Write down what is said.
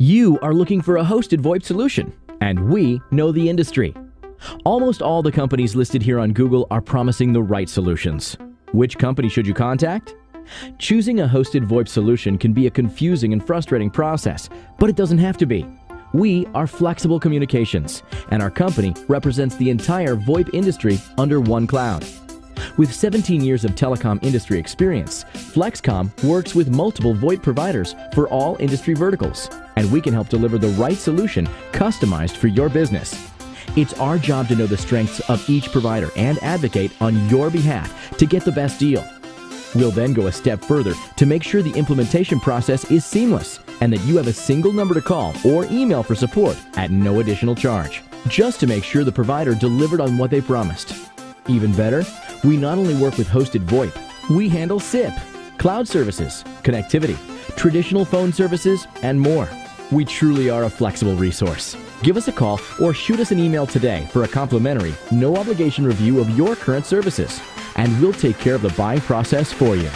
You are looking for a hosted VoIP solution, and we know the industry. Almost all the companies listed here on Google are promising the right solutions. Which company should you contact? Choosing a hosted VoIP solution can be a confusing and frustrating process, but it doesn't have to be. We are Flexible Communications, and our company represents the entire VoIP industry under one cloud. With 17 years of telecom industry experience, Flexcom works with multiple VoIP providers for all industry verticals, and we can help deliver the right solution customized for your business. It's our job to know the strengths of each provider and advocate on your behalf to get the best deal. We'll then go a step further to make sure the implementation process is seamless and that you have a single number to call or email for support at no additional charge, just to make sure the provider delivered on what they promised. Even better, we not only work with hosted VoIP, we handle SIP, cloud services, connectivity, traditional phone services, and more. We truly are a flexible resource. Give us a call or shoot us an email today for a complimentary, no obligation review of your current services, and we'll take care of the buying process for you.